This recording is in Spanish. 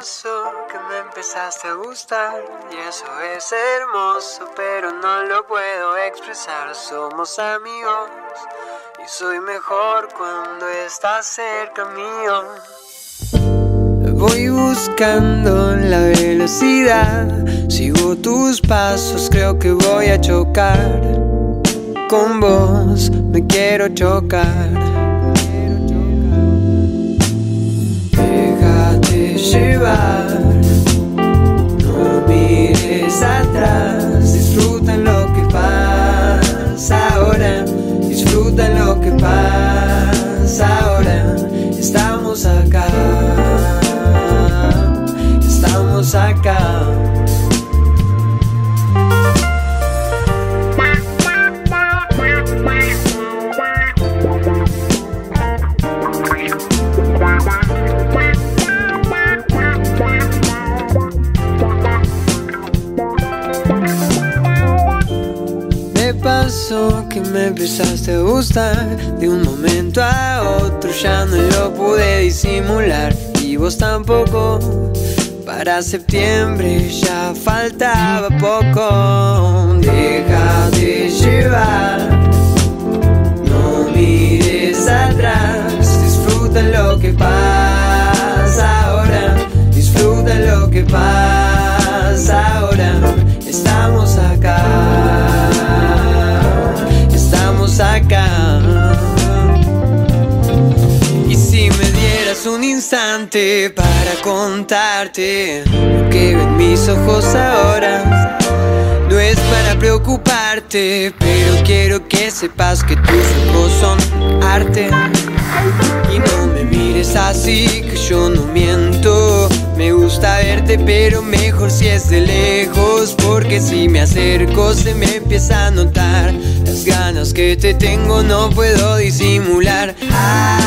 que me empezaste a gustar y eso es hermoso, pero no lo puedo expresar. Somos amigos y soy mejor cuando estás cerca mío. Voy buscando la velocidad, sigo tus pasos, creo que voy a chocar. Con vos me quiero chocar. she rides. Pasó que me empezaste a gustar. De un momento a otro ya no lo pude disimular. Y vos tampoco. Para septiembre ya faltaba poco. Déjate para contarte Lo que ven mis ojos ahora no es para preocuparte, pero quiero que sepas que tus ojos son arte. Y no me mires así, que yo no miento. Me gusta verte, pero mejor si es de lejos. Porque si me acerco, se me empieza a notar. Las ganas que te tengo no puedo disimular. Ay,